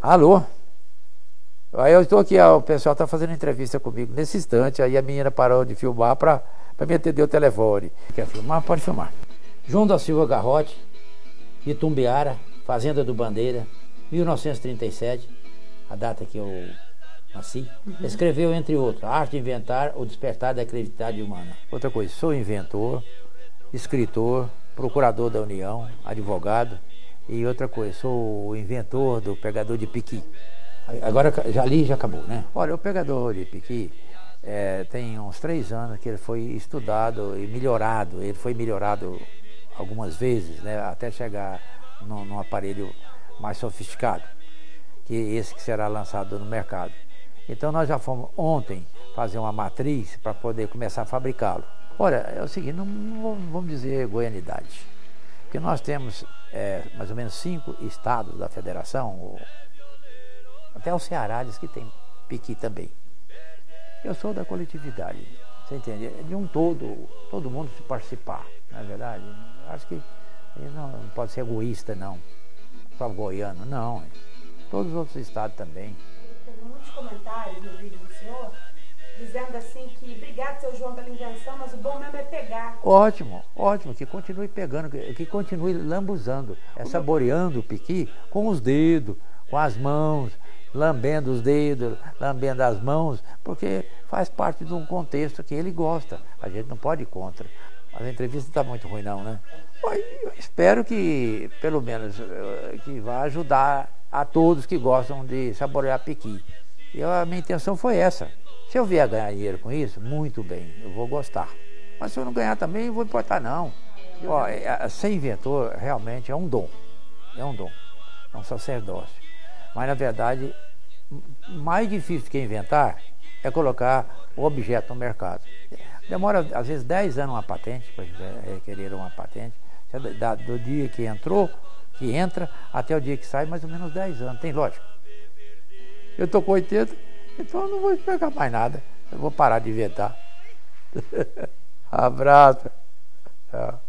Alô? Aí eu estou aqui, ó, o pessoal está fazendo entrevista comigo nesse instante, aí a menina parou de filmar para me atender o telefone. Quer filmar? Pode filmar. João da Silva Garrote, Itumbiara, Fazenda do Bandeira, 1937, a data que eu nasci, uhum. escreveu, entre outros, A Arte de Inventar, O Despertar da Criatividade Humana. Outra coisa, sou inventor, escritor, procurador da União, advogado, e outra coisa, sou o inventor do pegador de piqui. Agora já li já acabou, né? Olha, o pegador de piqui é, tem uns três anos que ele foi estudado e melhorado. Ele foi melhorado algumas vezes, né? Até chegar num, num aparelho mais sofisticado, que esse que será lançado no mercado. Então nós já fomos ontem fazer uma matriz para poder começar a fabricá-lo. Olha, é o seguinte, não vamos dizer goianidade, porque nós temos é, mais ou menos cinco estados da federação, até o Ceará diz que tem piqui também. Eu sou da coletividade, você entende? É de um todo, todo mundo se participar, não é verdade? Acho que não, não pode ser egoísta, não. Só goiano, não. Todos os outros estados também. Teve muitos comentários no vídeo do senhor dizendo assim que obrigado, seu João, pela invenção, mas o bom mesmo é pegar. Ótimo, ótimo, que continue pegando, que, continue lambuzando, é saboreando o piqui com os dedos, com as mãos, lambendo os dedos, lambendo as mãos, porque faz parte de um contexto que ele gosta. A gente não pode ir contra. Mas a entrevista está muito ruim não, né? Eu espero que, pelo menos, eh, que vá ajudar a todos que gostam de saborear piqui. E a minha intenção foi essa. Se eu vier ganhar dinheiro com isso, muito bem, eu vou gostar. Mas se eu não ganhar também, não vou importar não. Ó, é, ser inventor realmente é um dom. É um dom. É um sacerdócio. Mas na verdade, mais difícil que inventar é colocar o objeto no mercado. Demora às vezes 10 anos uma patente, para requerer uma patente. Do dia que entrou, que entra, até o dia que sai, mais ou menos 10 anos. Tem lógico. Eu estou com 80, então eu não vou pegar mais nada. Eu vou parar de inventar. Abraço. Tchau.